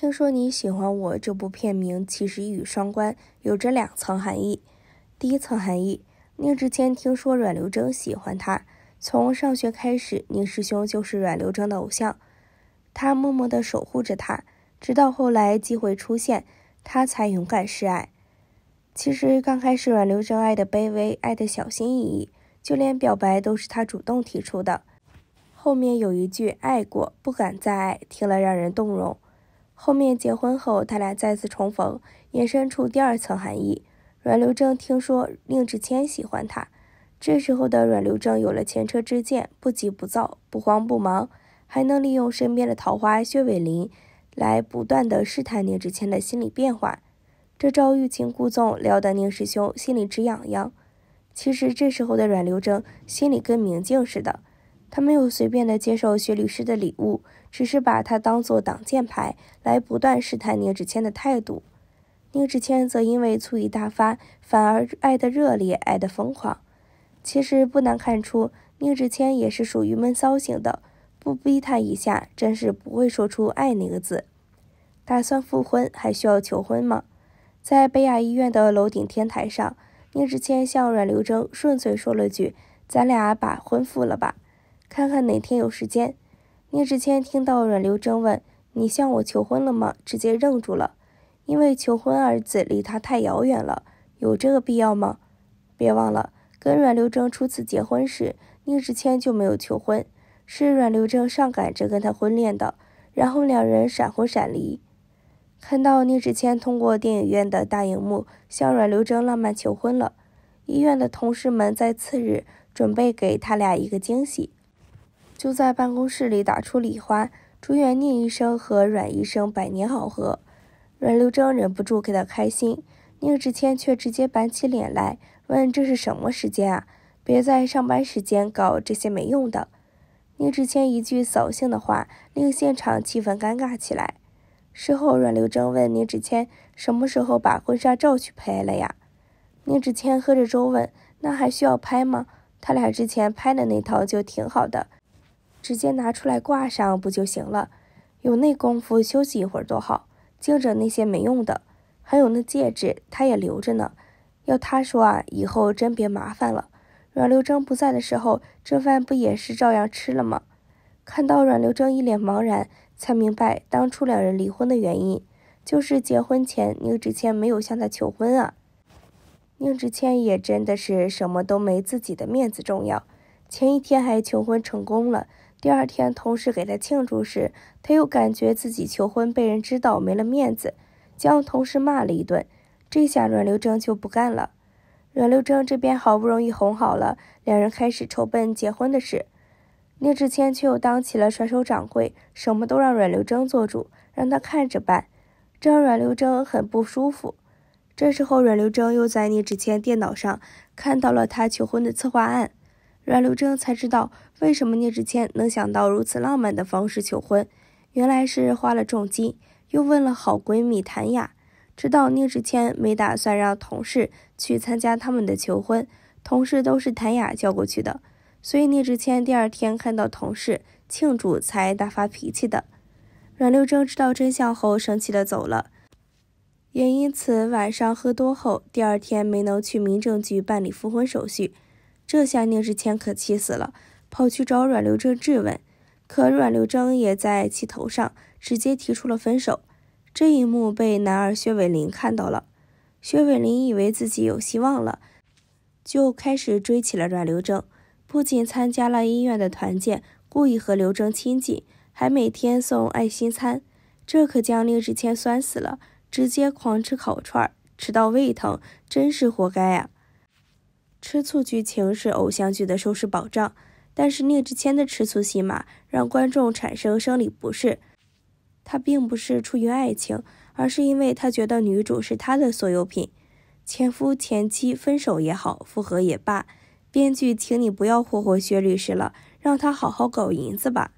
听说你喜欢我这部片名其实一语双关，有着两层含义。第一层含义，宁志谦听说阮流征喜欢他，从上学开始，宁师兄就是阮流征的偶像，他默默地守护着他，直到后来机会出现，他才勇敢示爱。其实刚开始阮流征爱的卑微，爱的小心翼翼，就连表白都是他主动提出的。后面有一句“爱过，不敢再爱”，听了让人动容。后面结婚后，他俩再次重逢，衍生出第二层含义。阮流征听说宁志谦喜欢他，这时候的阮流征有了前车之鉴，不急不躁，不慌不忙，还能利用身边的桃花薛伟林来不断的试探宁志谦的心理变化。这招欲擒故纵，撩得宁师兄心里直痒痒。其实这时候的阮流征心里跟明镜似的，他没有随便的接受薛律师的礼物。只是把他当做挡箭牌来不断试探宁志谦的态度，宁志谦则因为醋意大发，反而爱得热烈，爱得疯狂。其实不难看出，宁志谦也是属于闷骚型的，不逼他一下，真是不会说出“爱”那个字。打算复婚，还需要求婚吗？在北雅医院的楼顶天台上，宁志谦向阮流征顺嘴说了句：“咱俩把婚复了吧，看看哪天有时间。”聂志谦听到阮流征问：“你向我求婚了吗？”直接愣住了，因为“求婚”二字离他太遥远了，有这个必要吗？别忘了，跟阮流征初次结婚时，聂志谦就没有求婚，是阮流征上赶着跟他婚恋的，然后两人闪婚闪离。看到聂志谦通过电影院的大荧幕向阮流征浪漫求婚了，医院的同事们在次日准备给他俩一个惊喜。就在办公室里打出礼花，祝愿宁医生和阮医生百年好合。阮流征忍不住给他开心，宁志谦却直接板起脸来问：“这是什么时间啊？别在上班时间搞这些没用的。”宁志谦一句扫兴的话，令现场气氛尴尬起来。事后，阮流征问宁志谦：“什么时候把婚纱照去拍了呀？”宁志谦喝着粥问：“那还需要拍吗？他俩之前拍的那套就挺好的。”直接拿出来挂上不就行了？有那功夫休息一会儿多好，净整那些没用的。还有那戒指，他也留着呢。要他说啊，以后真别麻烦了。阮流征不在的时候，这饭不也是照样吃了吗？看到阮流征一脸茫然，才明白当初两人离婚的原因，就是结婚前宁志谦没有向他求婚啊。宁志谦也真的是什么都没自己的面子重要，前一天还求婚成功了。第二天，同事给他庆祝时，他又感觉自己求婚被人知道没了面子，将同事骂了一顿。这下阮流征就不干了。阮流征这边好不容易哄好了，两人开始筹备结婚的事，聂志谦却又当起了甩手掌柜，什么都让阮流征做主，让他看着办，这让阮流征很不舒服。这时候，阮流征又在聂志谦电脑上看到了他求婚的策划案。阮流征才知道为什么聂志谦能想到如此浪漫的方式求婚，原来是花了重金，又问了好闺蜜谭雅，知道聂志谦没打算让同事去参加他们的求婚，同事都是谭雅叫过去的，所以聂志谦第二天看到同事庆祝才大发脾气的。阮流征知道真相后生气的走了，也因此晚上喝多后，第二天没能去民政局办理复婚手续。这下宁志谦可气死了，跑去找阮刘征质问，可阮刘征也在气头上，直接提出了分手。这一幕被男二薛伟林看到了，薛伟林以为自己有希望了，就开始追起了阮刘征，不仅参加了医院的团建，故意和刘征亲近，还每天送爱心餐，这可将宁志谦酸死了，直接狂吃烤串，吃到胃疼，真是活该呀！吃醋剧情是偶像剧的收视保障，但是聂志谦的吃醋戏码让观众产生生理不适。他并不是出于爱情，而是因为他觉得女主是他的所有品。前夫前妻分手也好，复合也罢，编剧，请你不要霍霍薛律师了，让他好好搞银子吧。